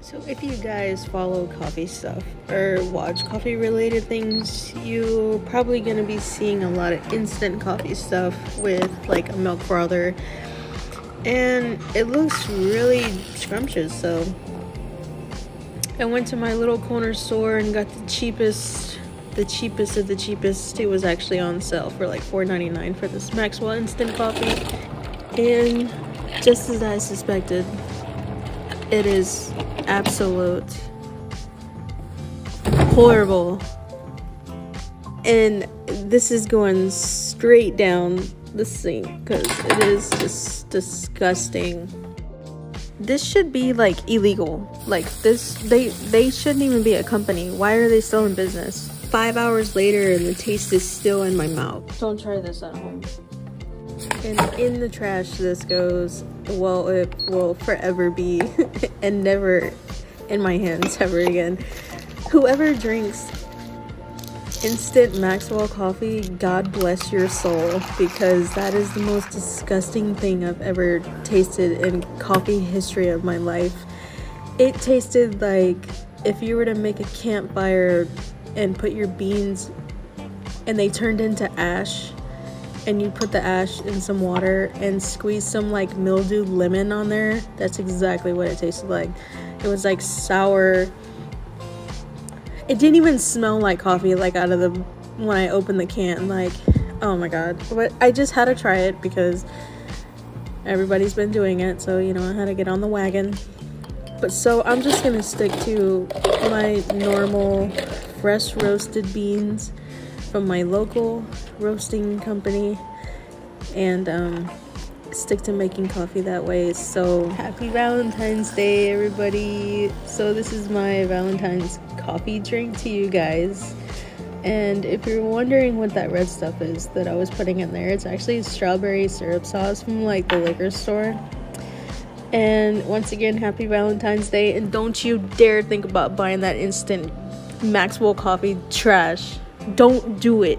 So if you guys follow coffee stuff or watch coffee related things, you're probably gonna be seeing a lot of instant coffee stuff with like a milk frother. And it looks really scrumptious, so I went to my little corner store and got the cheapest the cheapest of the cheapest. It was actually on sale for like $4.99 for this Maxwell instant coffee. And just as I suspected, it is absolute horrible. And this is going straight down the sink because it is just disgusting. This should be like illegal. Like this they they shouldn't even be a company. Why are they still in business? 5 hours later and the taste is still in my mouth. Don't try this at home. And in the trash this goes. Well, it will forever be and never in my hands ever again. Whoever drinks instant Maxwell coffee, God bless your soul because that is the most disgusting thing I've ever tasted in coffee history of my life. It tasted like if you were to make a campfire and put your beans and they turned into ash and you put the ash in some water and squeeze some like mildew lemon on there. That's exactly what it tasted like. It was like sour. It didn't even smell like coffee like out of the when I opened the can like oh my god. But I just had to try it because everybody's been doing it, so you know, I had to get on the wagon. But so I'm just to stick to my normal fresh roasted beans from my local roasting company and um, stick to making coffee that way. So happy Valentine's Day, everybody. So this is my Valentine's coffee drink to you guys. And if you're wondering what that red stuff is that I was putting in there, it's actually strawberry syrup sauce from like the liquor store. And once again, happy Valentine's Day. And don't you dare think about buying that instant Maxwell coffee trash. Don't do it.